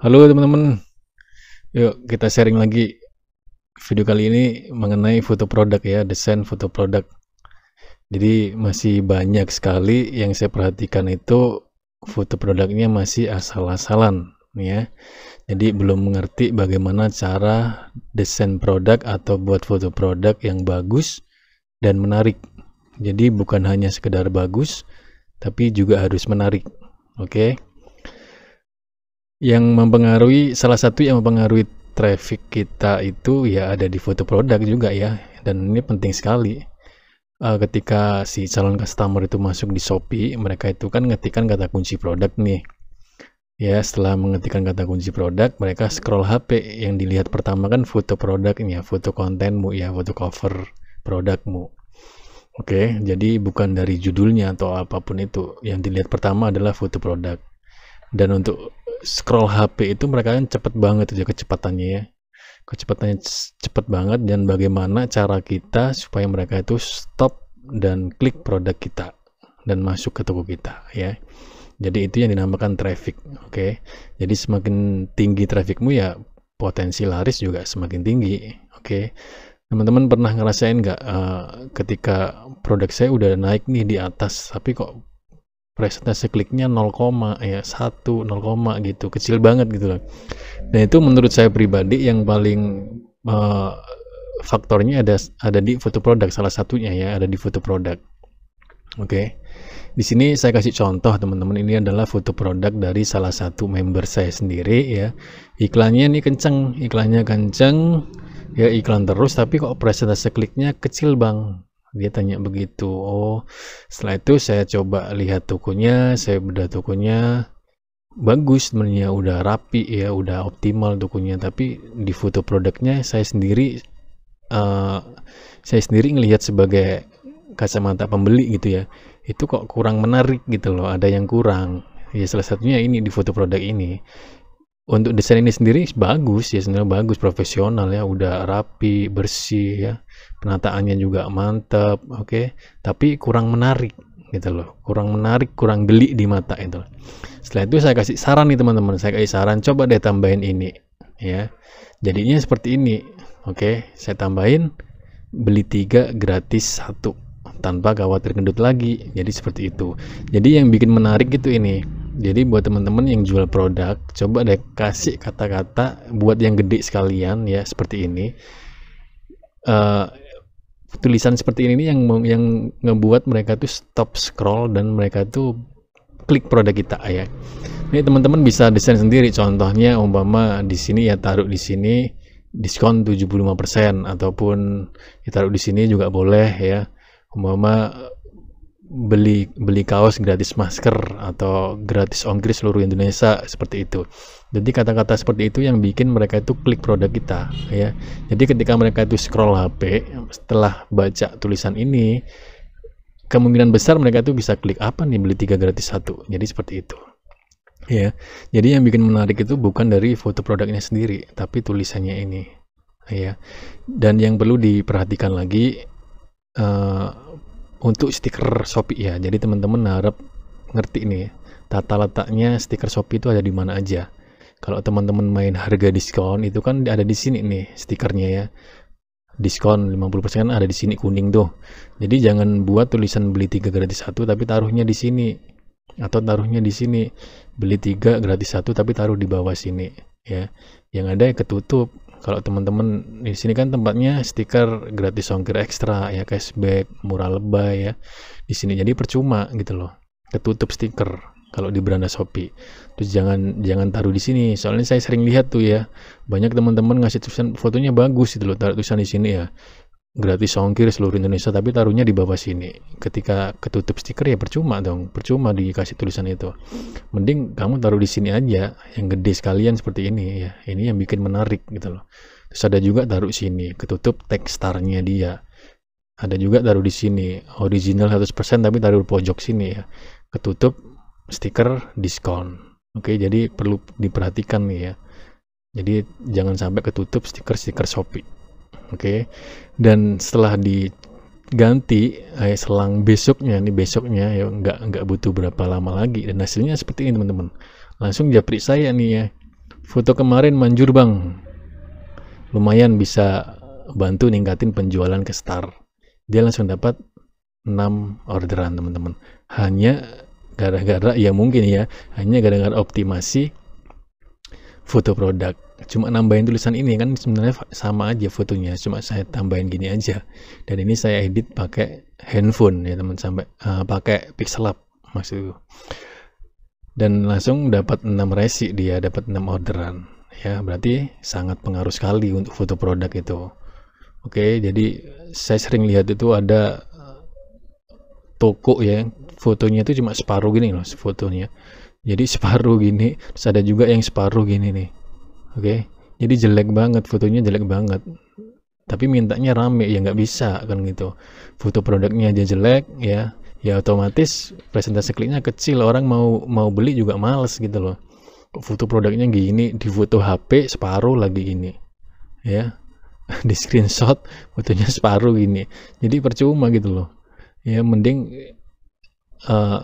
Halo teman-teman, yuk kita sharing lagi video kali ini mengenai foto produk ya, desain foto produk. Jadi masih banyak sekali yang saya perhatikan itu foto produknya masih asal-asalan ya. Jadi belum mengerti bagaimana cara desain produk atau buat foto produk yang bagus dan menarik. Jadi bukan hanya sekedar bagus, tapi juga harus menarik. Oke. Okay? Yang mempengaruhi salah satu yang mempengaruhi traffic kita itu ya ada di foto produk juga ya. Dan ini penting sekali. Uh, ketika si calon customer itu masuk di Shopee mereka itu kan ngetikkan kata kunci produk nih. Ya setelah mengetikkan kata kunci produk mereka scroll HP yang dilihat pertama kan foto produknya foto kontenmu ya foto cover produkmu. Oke, jadi bukan dari judulnya atau apa pun itu. Yang dilihat pertama adalah foto produk. Dan untuk scroll HP itu mereka kan cepet banget ya kecepatannya ya kecepatannya cepet banget dan bagaimana cara kita supaya mereka itu stop dan klik produk kita dan masuk ke toko kita ya jadi itu yang dinamakan traffic oke okay? jadi semakin tinggi trafficmu ya potensi laris juga semakin tinggi oke okay? teman-teman pernah ngerasain nggak uh, ketika produk saya udah naik nih di atas tapi kok presentasi kliknya 0, ya 1 0, gitu. Kecil banget gitu loh. Dan itu menurut saya pribadi yang paling uh, faktornya ada ada di foto produk salah satunya ya ada di foto produk. Oke. Okay. di sini saya kasih contoh teman-teman. Ini adalah foto produk dari salah satu member saya sendiri ya. Iklannya ini kenceng iklannya kenceng ya iklan terus tapi kok presentasi kliknya kecil bang dia tanya begitu oh setelah itu saya coba lihat tokonya saya bedah tokonya. Bagus sebenarnya udah rapi ya udah optimal tokonya. Tapi di foto produknya saya sendiri uh, saya sendiri ngelihat sebagai kacamata pembeli gitu ya. Itu kok kurang menarik gitu loh ada yang kurang. Ya salah satunya ini di foto produk ini untuk desain ini sendiri bagus ya sebenarnya bagus profesional ya udah rapi bersih ya. Penataannya juga mantap oke. Okay? tapi kurang menarik gitu loh kurang menarik kurang geli di mata itu. Setelah itu saya kasih saran nih teman-teman. Saya kasih saran coba deh tambahin ini ya. Jadinya seperti ini oke. Okay? saya tambahin beli tiga gratis satu tanpa khawatir gendut lagi. Jadi seperti itu. Jadi yang bikin menarik itu ini jadi buat teman-teman yang jual produk coba deh kasih kata-kata buat yang gede sekalian ya seperti ini. Uh, tulisan seperti ini yang yang ngebuat mereka tuh stop scroll dan mereka tuh klik produk kita ya. Ini teman-teman bisa desain sendiri. Contohnya umpama di sini ya taruh di sini diskon 75% ataupun ya taruh di sini juga boleh ya. Umpama beli beli kaos gratis masker atau gratis ongkir seluruh Indonesia seperti itu. Jadi kata-kata seperti itu yang bikin mereka itu klik produk kita ya. Jadi ketika mereka itu scroll HP setelah baca tulisan ini kemungkinan besar mereka itu bisa klik apa nih beli tiga gratis satu. Jadi seperti itu. Ya. Jadi yang bikin menarik itu bukan dari foto produknya sendiri, tapi tulisannya ini. Ya. Dan yang perlu diperhatikan lagi uh, untuk stiker Shopee ya. Jadi teman-teman harap ngerti nih tata letaknya stiker Shopee itu ada di mana aja. Kalau teman-teman main harga diskon itu kan ada di sini nih stikernya ya. Diskon 50% ada di sini kuning tuh. Jadi jangan buat tulisan beli 3 gratis satu tapi taruhnya di sini atau taruhnya di sini beli 3 gratis satu tapi taruh di bawah sini ya. Yang ada ketutup kalau teman-teman di sini kan tempatnya stiker gratis ongkir ekstra ya cashback murah lebay ya. Di sini jadi percuma gitu loh ketutup stiker kalau di beranda Shopee. Terus jangan jangan taruh di sini. Soalnya saya sering lihat tuh ya banyak teman-teman ngasih tulisan fotonya bagus gitu loh taruh tulisan di sini ya gratis ongkir seluruh Indonesia tapi taruhnya di bawah sini. Ketika ketutup stiker ya percuma dong. Percuma dikasih tulisan itu. Mending kamu taruh di sini aja yang gede sekalian seperti ini ya. Ini yang bikin menarik gitu loh. Terus ada juga taruh sini ketutup tekstarnya dia. Ada juga taruh di sini original 100% tapi taruh di pojok sini ya. Ketutup stiker diskon. Oke jadi perlu diperhatikan nih ya. Jadi jangan sampai ketutup stiker-stiker Shopee oke. Okay? dan setelah diganti eh, selang besoknya nih besoknya ya nggak nggak butuh berapa lama lagi. Dan hasilnya seperti ini teman-teman. Langsung japri saya nih ya. Foto kemarin manjur bang. Lumayan bisa bantu ningkatin penjualan ke Star. Dia langsung dapat 6 orderan teman-teman. Hanya gara-gara ya mungkin ya hanya gara-gara optimasi foto produk. Cuma nambahin tulisan ini kan sebenarnya sama aja fotonya. Cuma saya tambahin gini aja. Dan ini saya edit pakai handphone ya teman. Sampai uh, pakai pixel lab maksudku dan langsung dapat 6 resi dia dapat 6 orderan. Ya berarti sangat pengaruh sekali untuk foto produk itu. Oke jadi saya sering lihat itu ada toko ya. Fotonya itu cuma separuh gini loh fotonya jadi separuh gini terus ada juga yang separuh gini nih. Oke? Okay? jadi jelek banget fotonya jelek banget. Tapi mintanya rame ya nggak bisa kan gitu. Foto produknya aja jelek ya. Ya otomatis presentasi kliknya kecil orang mau mau beli juga males gitu loh. Foto produknya gini di foto HP separuh lagi gini ya. Di screenshot fotonya separuh gini. Jadi percuma gitu loh. Ya mending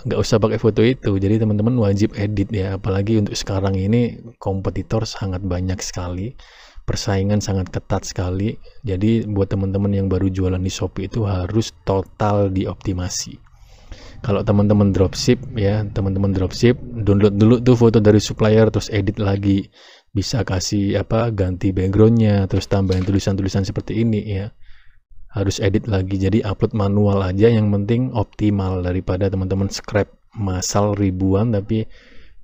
nggak uh, usah pakai foto itu. Jadi teman-teman wajib edit ya. Apalagi untuk sekarang ini kompetitor sangat banyak sekali. Persaingan sangat ketat sekali. Jadi buat teman-teman yang baru jualan di Shopee itu harus total dioptimasi. Kalau teman-teman dropship ya teman-teman dropship download dulu tuh foto dari supplier terus edit lagi. Bisa kasih apa ganti backgroundnya terus tambahin tulisan-tulisan seperti ini ya harus edit lagi. Jadi upload manual aja yang penting optimal daripada teman-teman scrap masal ribuan tapi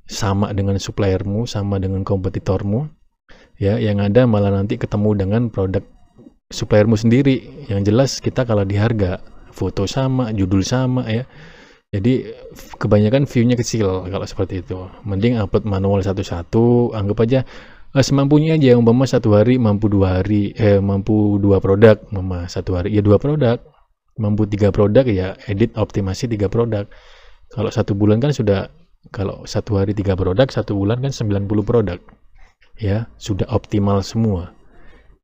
sama dengan suppliermu sama dengan kompetitormu. Ya yang ada malah nanti ketemu dengan produk suppliermu sendiri. Yang jelas kita kalau di harga. Foto sama judul sama ya. Jadi kebanyakan viewnya kecil kalau seperti itu. Mending upload manual satu-satu anggap aja semampunya aja umpama satu hari mampu dua hari eh mampu dua produk mama satu hari ya dua produk. Mampu tiga produk ya edit optimasi tiga produk. Kalau satu bulan kan sudah kalau satu hari tiga produk satu bulan kan 90 produk. Ya sudah optimal semua.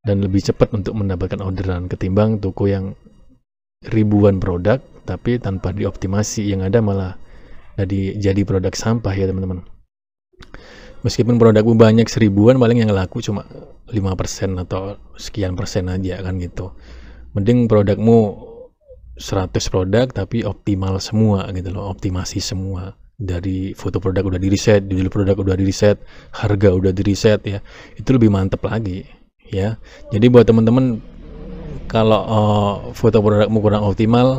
Dan lebih cepat untuk mendapatkan orderan ketimbang toko yang ribuan produk tapi tanpa dioptimasi yang ada malah jadi jadi produk sampah ya teman-teman meskipun produkmu banyak seribuan paling yang laku cuma 5% atau sekian persen aja kan gitu. Mending produkmu 100 produk tapi optimal semua gitu loh optimasi semua. Dari foto produk udah di reset judul produk udah di reset harga udah di reset ya itu lebih mantep lagi ya. Jadi buat teman-teman kalau uh, foto produkmu kurang optimal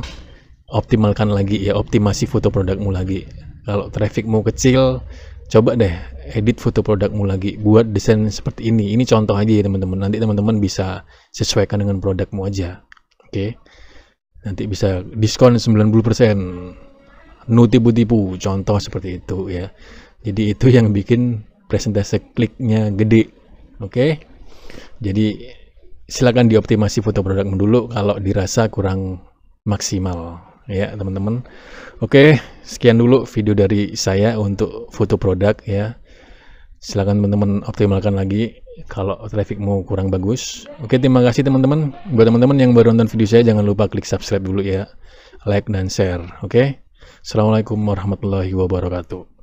optimalkan lagi ya optimasi foto produkmu lagi. Kalau trafficmu kecil coba deh edit foto produkmu lagi. Buat desain seperti ini. Ini contoh aja ya teman-teman. Nanti teman-teman bisa sesuaikan dengan produkmu aja. Oke? Okay? nanti bisa diskon 90% nu tipu-tipu contoh seperti itu ya. Jadi itu yang bikin presentasi kliknya gede. Oke? Okay? jadi silakan dioptimasi foto produkmu dulu kalau dirasa kurang maksimal ya teman-teman. Oke sekian dulu video dari saya untuk foto produk ya. Silahkan teman-teman optimalkan lagi kalau trafficmu kurang bagus. Oke terima kasih teman-teman. Buat teman-teman yang baru nonton video saya jangan lupa klik subscribe dulu ya. Like dan share oke. Assalamualaikum warahmatullahi wabarakatuh